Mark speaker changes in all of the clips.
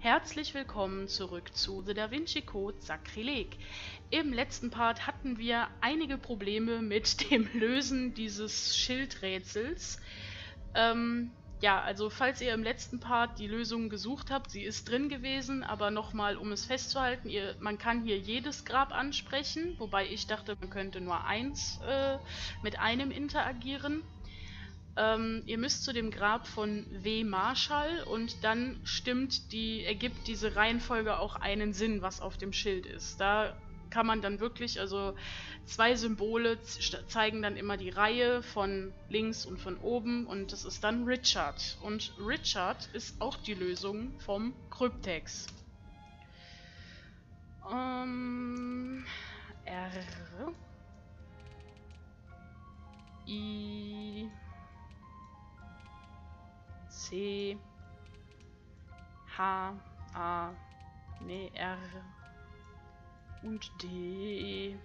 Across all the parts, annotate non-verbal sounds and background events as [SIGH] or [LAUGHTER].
Speaker 1: Herzlich willkommen zurück zu The Da Vinci Code Sakrileg. Im letzten Part hatten wir einige Probleme mit [LAUGHS] dem Lösen dieses Schildrätsels. Ähm, ja, also falls ihr im letzten Part die Lösung gesucht habt, sie ist drin gewesen, aber nochmal, um es festzuhalten, ihr, man kann hier jedes Grab ansprechen, wobei ich dachte, man könnte nur eins äh, mit einem interagieren. Ähm, ihr müsst zu dem Grab von W. Marshall und dann stimmt die, ergibt diese Reihenfolge auch einen Sinn, was auf dem Schild ist. Da kann man dann wirklich, also zwei Symbole zeigen dann immer die Reihe von links und von oben und das ist dann Richard. Und Richard ist auch die Lösung vom Kryptex. Ähm, R. I. C. H. A. Nee, R und D.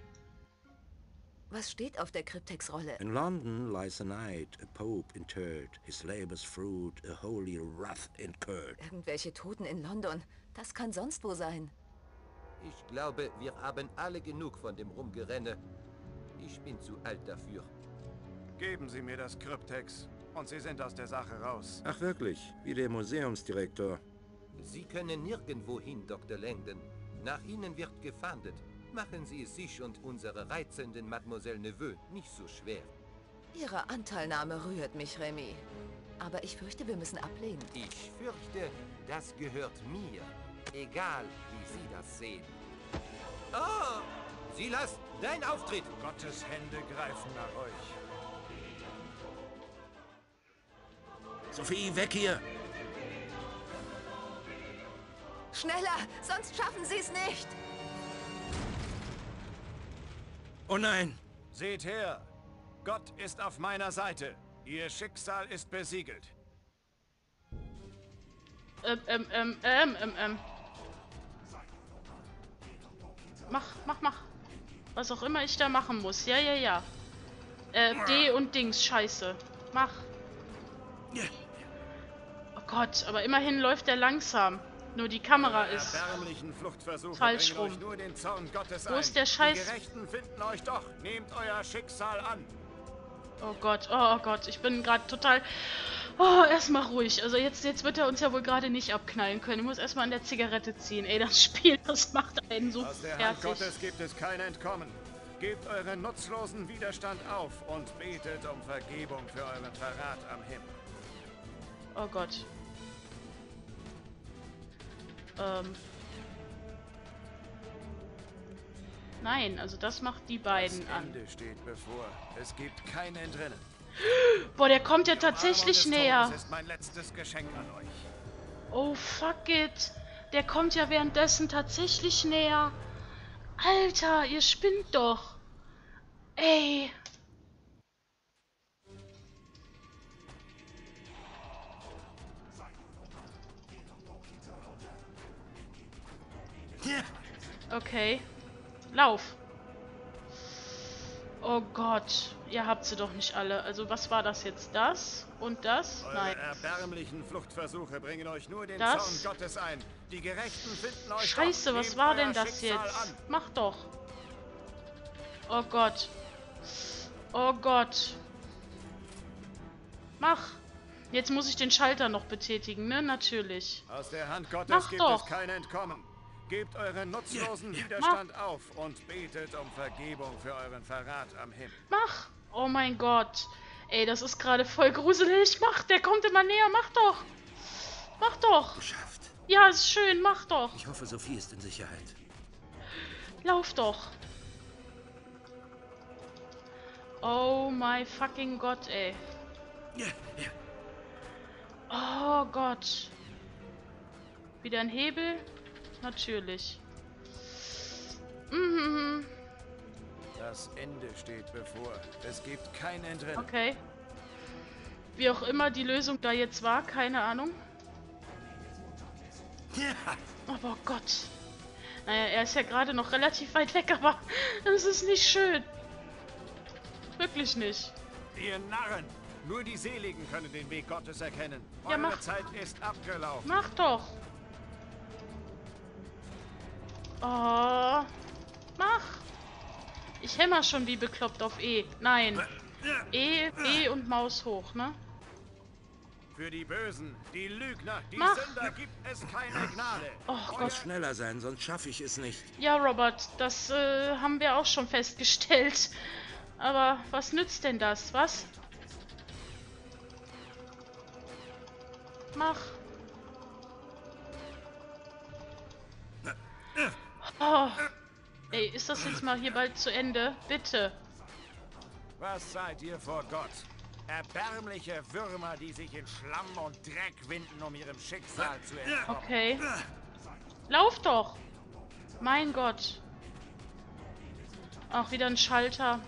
Speaker 2: Was steht auf der Kryptex-Rolle?
Speaker 3: In London lies a knight, a pope interred, his labor's fruit, a holy wrath incurred.
Speaker 2: Irgendwelche Toten in London. Das kann sonst wo sein.
Speaker 4: Ich glaube, wir haben alle genug von dem Rumgerenne. Ich bin zu alt dafür.
Speaker 5: Geben Sie mir das Kryptex und Sie sind aus der Sache raus.
Speaker 3: Ach wirklich, wie der Museumsdirektor.
Speaker 4: Sie können nirgendwo hin, Dr. Langdon. Nach Ihnen wird gefahndet. Machen Sie es sich und unsere reizenden Mademoiselle Neveu nicht so schwer.
Speaker 2: Ihre Anteilnahme rührt mich, Remy. Aber ich fürchte, wir müssen ablehnen.
Speaker 4: Ich fürchte, das gehört mir. Egal, wie Sie das sehen. Oh! Silas, dein Auftritt!
Speaker 5: Gottes Hände greifen nach euch.
Speaker 3: Sophie, weg hier!
Speaker 2: Schneller, sonst schaffen Sie es nicht.
Speaker 3: Oh nein!
Speaker 5: Seht her! Gott ist auf meiner Seite. Ihr Schicksal ist besiegelt.
Speaker 1: Ähm, ähm, ähm, ähm, ähm, ähm. Mach, mach, mach. Was auch immer ich da machen muss. Ja, ja, ja. Äh, D und Dings, scheiße. Mach. Oh Gott, aber immerhin läuft er langsam. Nur die Kamera ist falsch rum. Wo ist der Scheiß? Oh Gott, oh Gott, ich bin gerade total... Oh, erstmal ruhig. Also jetzt, jetzt wird er uns ja wohl gerade nicht abknallen können. Ich muss erstmal an der Zigarette ziehen. Ey, das [LAUGHS] Spiel, das macht einen so
Speaker 5: Aus der
Speaker 1: fertig.
Speaker 5: Hand Gottes gibt es kein Entkommen. Gebt euren nutzlosen Widerstand auf und betet um Vergebung für euren Verrat am Himmel.
Speaker 1: Oh Gott. Ähm. Nein, also das macht die beiden
Speaker 5: das
Speaker 1: an.
Speaker 5: Ende steht bevor. Es gibt kein Entrinnen. [GASPS]
Speaker 1: Boah, der kommt ja tatsächlich näher.
Speaker 5: An.
Speaker 1: Oh, fuck it. Der kommt ja währenddessen tatsächlich näher. Alter, ihr spinnt doch. Ey. Okay. Lauf. Oh Gott. Ihr habt sie doch nicht alle. Also was war das jetzt? Das und das?
Speaker 5: Eure
Speaker 1: Nein.
Speaker 5: erbärmlichen Fluchtversuche bringen euch nur den
Speaker 1: Das?
Speaker 5: Zorn Gottes ein. Die Gerechten finden euch
Speaker 1: Scheiße,
Speaker 5: doch.
Speaker 1: was
Speaker 5: Nehmt
Speaker 1: war denn das
Speaker 5: Schicksal
Speaker 1: jetzt?
Speaker 5: An.
Speaker 1: Mach doch. Oh Gott. Oh Gott. Mach. Jetzt muss ich den Schalter noch betätigen, ne? Natürlich.
Speaker 5: Aus der Hand Gottes
Speaker 1: Mach
Speaker 5: gibt
Speaker 1: doch.
Speaker 5: es kein Entkommen. Gebt euren nutzlosen Widerstand auf und betet um Vergebung für euren Verrat am Himmel.
Speaker 1: Mach. Oh mein Gott. Ey, das ist gerade voll gruselig. Mach, der kommt immer näher. Mach doch. Mach doch.
Speaker 3: Geschafft.
Speaker 1: Ja, ist schön. Mach doch.
Speaker 3: Ich hoffe, Sophie ist in Sicherheit.
Speaker 1: Lauf doch. Oh my fucking Gott, ey.
Speaker 3: Ja, ja.
Speaker 1: Oh Gott. Wieder ein Hebel? Natürlich. Mhm.
Speaker 5: Das Ende steht bevor. Es gibt kein Entrinnen.
Speaker 1: Okay. Wie auch immer die Lösung da jetzt war, keine Ahnung. Aber Gott. Naja, er ist ja gerade noch relativ weit weg, aber das ist nicht schön. Wirklich nicht.
Speaker 5: Ihr Narren! Nur die Seligen können den Weg Gottes erkennen.
Speaker 1: Ja,
Speaker 5: Eure
Speaker 1: mach.
Speaker 5: Zeit ist abgelaufen.
Speaker 1: Mach doch. Oh. Mach. Ich hämmer schon wie bekloppt auf E. Nein. E, E und Maus hoch, ne?
Speaker 5: Für die Bösen, die Lügner, die
Speaker 1: Mach.
Speaker 5: Sünder gibt es keine Gnade.
Speaker 1: Oh
Speaker 3: Muss
Speaker 1: Gott.
Speaker 3: schneller sein, sonst schaffe ich es nicht.
Speaker 1: Ja, Robert, das äh, haben wir auch schon festgestellt. Aber was nützt denn das, was? Mach. Oh. Ey, ist das jetzt mal hier bald zu Ende? Bitte.
Speaker 5: Was seid ihr vor Gott? Erbärmliche Würmer, die sich in Schlamm und Dreck winden, um ihrem Schicksal zu entkommen.
Speaker 1: Okay. Lauf doch! Mein Gott. Auch wieder ein Schalter.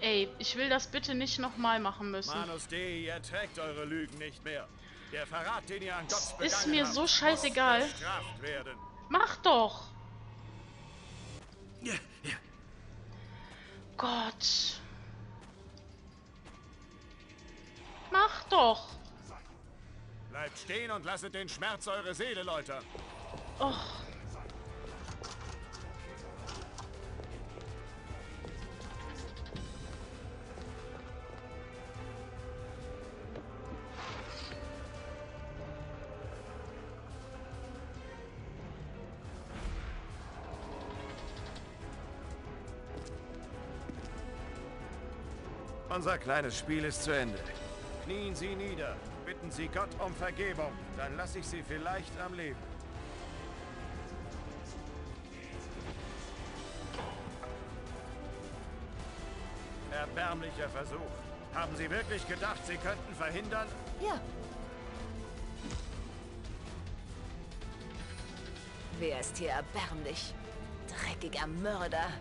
Speaker 1: Ey, ich will das bitte nicht nochmal machen müssen.
Speaker 5: Manus Dei, ihr trägt eure Lügen nicht mehr. Der Verrat, den ihr an Gott
Speaker 1: ist
Speaker 5: begangen
Speaker 1: mir
Speaker 5: habt,
Speaker 1: so scheißegal.
Speaker 5: werden.
Speaker 1: Mach doch!
Speaker 3: Ja, ja.
Speaker 1: Gott. Mach doch!
Speaker 5: Bleibt stehen und lasset den Schmerz eure Seele läutern.
Speaker 1: Och.
Speaker 5: Unser kleines Spiel ist zu Ende. Knien Sie nieder. Bitten Sie Gott um Vergebung. Dann lasse ich Sie vielleicht am Leben. Erbärmlicher Versuch. Haben Sie wirklich gedacht, Sie könnten verhindern?
Speaker 2: Ja. Wer ist hier erbärmlich? Dreckiger Mörder.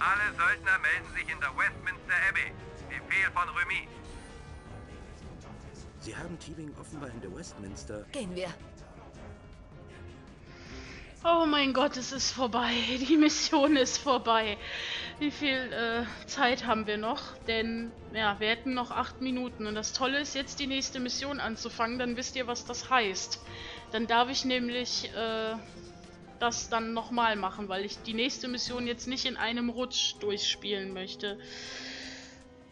Speaker 4: Alle Söldner melden sich in der Westminster Abbey. Befehl von Remy.
Speaker 3: Sie haben Teabing offenbar in der Westminster.
Speaker 2: Gehen wir.
Speaker 1: Oh mein Gott, es ist vorbei. [LAUGHS] Die Mission ist vorbei. Wie viel äh, Zeit haben wir noch? Denn, ja, wir hätten noch acht Minuten. Und das Tolle ist, jetzt die nächste Mission anzufangen. Dann wisst ihr, was das heißt. Dann darf ich nämlich äh, das dann nochmal machen, weil ich die nächste Mission jetzt nicht in einem Rutsch durchspielen möchte.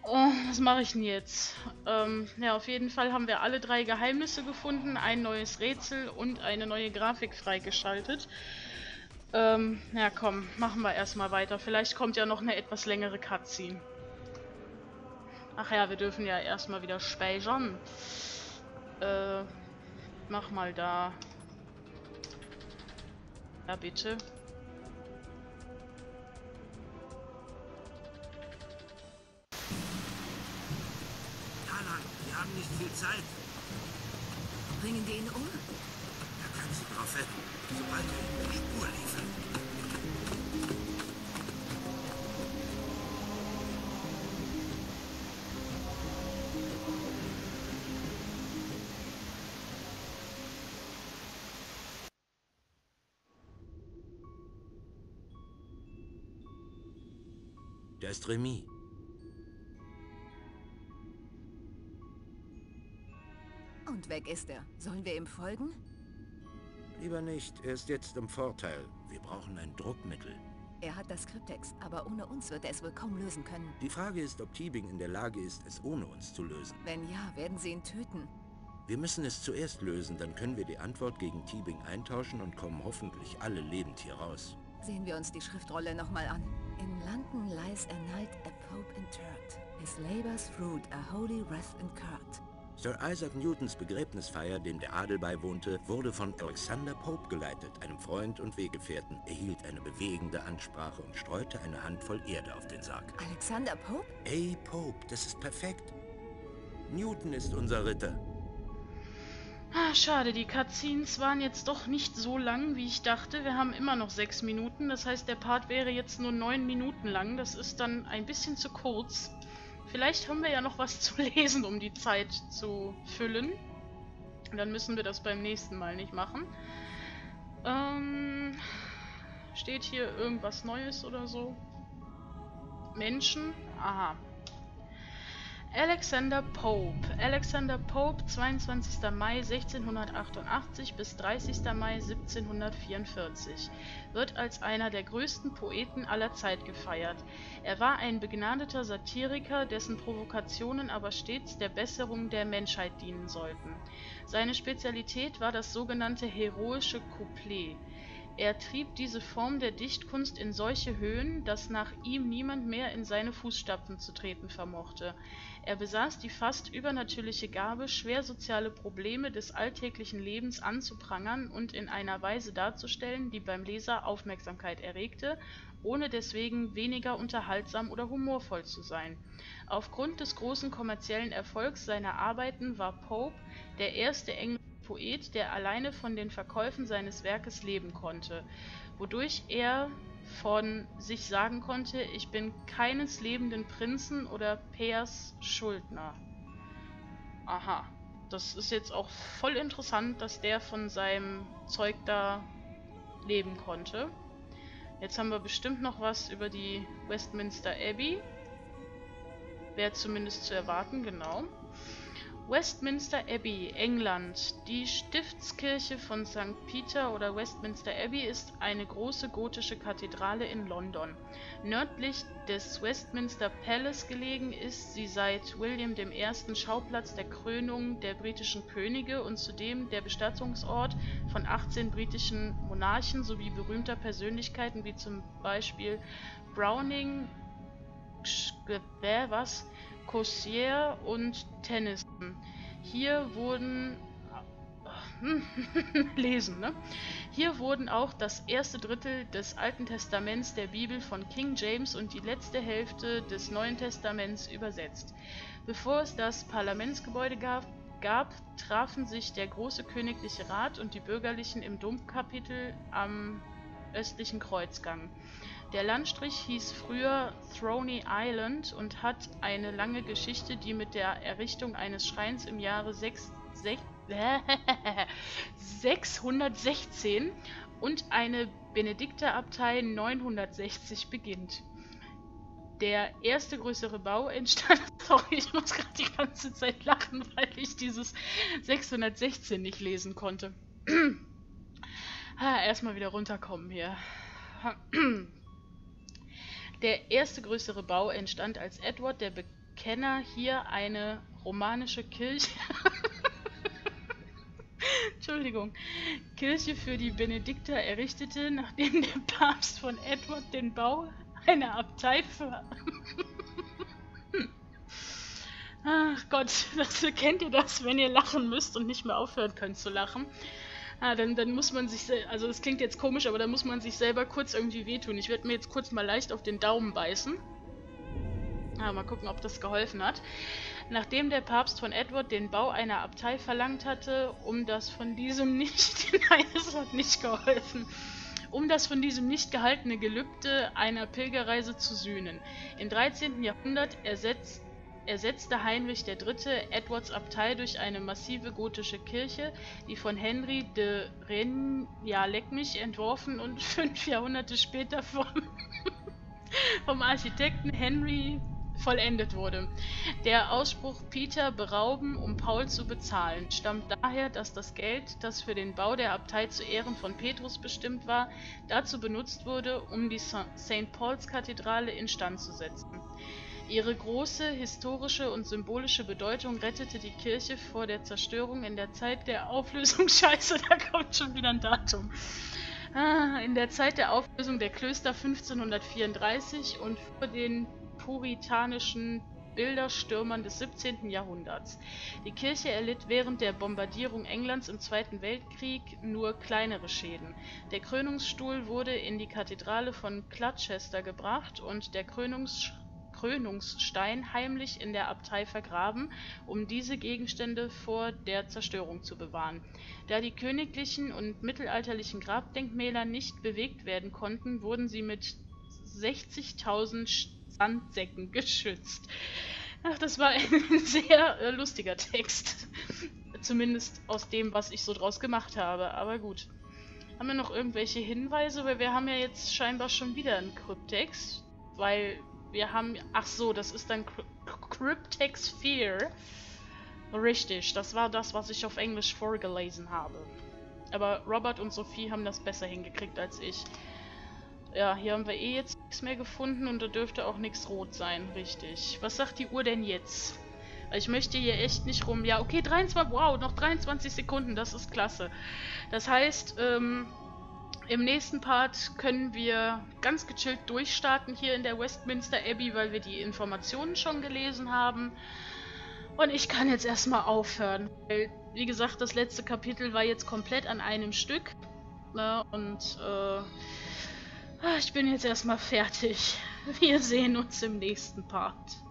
Speaker 1: Oh, was mache ich denn jetzt? Ähm, ja, auf jeden Fall haben wir alle drei Geheimnisse gefunden, ein neues Rätsel und eine neue Grafik freigeschaltet. Ähm, ja komm, machen wir erstmal weiter. Vielleicht kommt ja noch eine etwas längere Cutscene. Ach ja, wir dürfen ja erstmal wieder speichern. Äh, mach mal da. Ja, bitte.
Speaker 3: Talan, wir haben nicht viel Zeit.
Speaker 2: Bringen wir ihn um?
Speaker 3: Da können Sie drauf wetten, sobald wir ihm eine Spur liefern. Da ist Remy.
Speaker 2: Und weg ist er. Sollen wir ihm folgen?
Speaker 3: Lieber nicht, er ist jetzt im Vorteil. Wir brauchen ein Druckmittel.
Speaker 2: Er hat das Kryptex, aber ohne uns wird er es wohl kaum lösen können.
Speaker 3: Die Frage ist, ob Teabing in der Lage ist, es ohne uns zu lösen.
Speaker 2: Wenn ja, werden sie ihn töten.
Speaker 3: Wir müssen es zuerst lösen, dann können wir die Antwort gegen Teabing eintauschen und kommen hoffentlich alle lebend hier raus.
Speaker 2: Sehen wir uns die Schriftrolle nochmal an. In London lies a knight, a pope interred. His labour's fruit, a holy wreath incurred.
Speaker 3: Sir Isaac Newtons Begräbnisfeier, dem der Adel beiwohnte, wurde von Alexander Pope geleitet, einem Freund und Weggefährten. Er hielt eine bewegende Ansprache und streute eine Handvoll Erde auf den Sarg.
Speaker 2: Alexander Pope?
Speaker 3: Ey, Pope, das ist perfekt. Newton ist unser Ritter.
Speaker 1: Ah, schade, die Cutscenes waren jetzt doch nicht so lang, wie ich dachte. Wir haben immer noch sechs Minuten. Das heißt, der Part wäre jetzt nur neun Minuten lang. Das ist dann ein bisschen zu kurz. Vielleicht haben wir ja noch was [LAUGHS] zu lesen, um die Zeit zu füllen. Dann müssen wir das beim nächsten Mal nicht machen. Ähm, steht hier irgendwas Neues oder so? Menschen? Aha. Alexander Pope. Alexander Pope, 22. Mai 1688 bis 30. Mai 1744, wird als einer der größten Poeten aller Zeit gefeiert. Er war ein begnadeter Satiriker, dessen Provokationen aber stets der Besserung der Menschheit dienen sollten. Seine Spezialität war das sogenannte heroische Couplet. Er trieb diese Form der Dichtkunst in solche Höhen, dass nach ihm niemand mehr in seine Fußstapfen zu treten vermochte. Er besaß die fast übernatürliche Gabe, schwer soziale Probleme des alltäglichen Lebens anzuprangern und in einer Weise darzustellen, die beim Leser Aufmerksamkeit erregte, ohne deswegen weniger unterhaltsam oder humorvoll zu sein. Aufgrund des großen kommerziellen Erfolgs seiner Arbeiten war Pope der erste englische Poet, der alleine von den Verkäufen seines Werkes leben konnte, wodurch er von sich sagen konnte, ich bin keines lebenden Prinzen oder Peers Schuldner. Aha, das ist jetzt auch voll interessant, dass der von seinem Zeug da leben konnte. Jetzt haben wir bestimmt noch was über die Westminster Abbey. Wäre zumindest zu erwarten, genau. Westminster Abbey, England. Die Stiftskirche von St. Peter oder Westminster Abbey ist eine große gotische Kathedrale in London. Nördlich des Westminster Palace gelegen ist sie seit William I. Schauplatz der Krönung der britischen Könige und zudem der Bestattungsort von 18 britischen Monarchen sowie berühmter Persönlichkeiten wie zum Beispiel Browning, was? Cossier und Tennyson. Hier wurden [LAUGHS] lesen, ne? Hier wurden auch das erste Drittel des Alten Testaments der Bibel von King James und die letzte Hälfte des Neuen Testaments übersetzt. Bevor es das Parlamentsgebäude gab, gab, trafen sich der Große Königliche Rat und die Bürgerlichen im Domkapitel am östlichen Kreuzgang. Der Landstrich hieß früher Throny Island und hat eine lange Geschichte, die mit der Errichtung eines Schreins im Jahre 6, 6, 616 und eine Benedikterabtei 960 beginnt. Der erste größere Bau entstand. [LAUGHS] Sorry, ich muss gerade die ganze Zeit lachen, weil ich dieses 616 nicht lesen konnte. [CLEARS THROAT] erstmal wieder runterkommen hier. [CLEARS THROAT] Der erste größere Bau entstand, als Edward der Bekenner hier eine romanische Kirche. [LAUGHS] Entschuldigung, Kirche für die Benedikter errichtete, nachdem der Papst von Edward den Bau einer Abtei für Ach Gott, das, kennt ihr das, wenn ihr lachen müsst und nicht mehr aufhören könnt zu lachen? Ah, dann, dann muss man sich, also das klingt jetzt komisch, aber dann muss man sich selber kurz irgendwie wehtun. Ich werde mir jetzt kurz mal leicht auf den Daumen beißen. Ah, mal gucken, ob das geholfen hat. Nachdem der Papst von Edward den Bau einer Abtei verlangt hatte, um das von diesem [LAUGHS] nicht, nein, es hat nicht geholfen, um das von diesem nicht gehaltene Gelübde einer Pilgerreise zu sühnen. Im 13. Jahrhundert ersetzt ersetzte Heinrich III. Edwards Abtei durch eine massive gotische Kirche, die von Henry de Rennes entworfen und [LAUGHS] fünf Jahrhunderte später vom, [LAUGHS] vom Architekten Henry vollendet wurde. Der Ausspruch Peter berauben, um Paul zu bezahlen, stammt daher, dass das Geld, das für den Bau der Abtei zu Ehren von Petrus bestimmt war, dazu benutzt wurde, um die St. Pauls Kathedrale instand zu setzen. Ihre große historische und symbolische Bedeutung rettete die Kirche vor der Zerstörung in der Zeit der Auflösung. [LAUGHS] Scheiße, da kommt schon wieder ein Datum. Ah, in der Zeit der Auflösung der Klöster 1534 und vor den puritanischen Bilderstürmern des 17. Jahrhunderts. Die Kirche erlitt während der Bombardierung Englands im Zweiten Weltkrieg nur kleinere Schäden. Der Krönungsstuhl wurde in die Kathedrale von Gloucester gebracht und der Krönungs Krönungsstein heimlich in der Abtei vergraben, um diese Gegenstände vor der Zerstörung zu bewahren. Da die königlichen und mittelalterlichen Grabdenkmäler nicht bewegt werden konnten, wurden sie mit 60.000 Sandsäcken [LAUGHS] geschützt. Ach, das war ein [LAUGHS] sehr äh, lustiger Text. Zumindest aus dem, was ich so draus gemacht habe. Aber gut. Haben wir noch irgendwelche Hinweise? Weil wir haben ja jetzt scheinbar schon wieder einen Kryptext. Weil wir haben... Ach so, das ist dann Cryptek Sphere. Richtig, das war das, was ich auf Englisch vorgelesen habe. Aber Robert und Sophie haben das besser hingekriegt als ich. Ja, hier haben wir eh jetzt nichts mehr gefunden und da dürfte auch nichts rot sein, richtig. Was sagt die Uhr denn jetzt? Ich möchte hier echt nicht rum... Ja, okay, 23... Wow, noch 23 Sekunden, das ist klasse. Das heißt, ähm, im nächsten Part können wir ganz gechillt durchstarten hier in der Westminster Abbey, weil wir die Informationen schon gelesen haben. Und ich kann jetzt erstmal aufhören. Weil, wie gesagt, das letzte Kapitel war jetzt komplett an einem Stück. Ne? Und äh, ich bin jetzt erstmal fertig. Wir sehen uns im nächsten Part.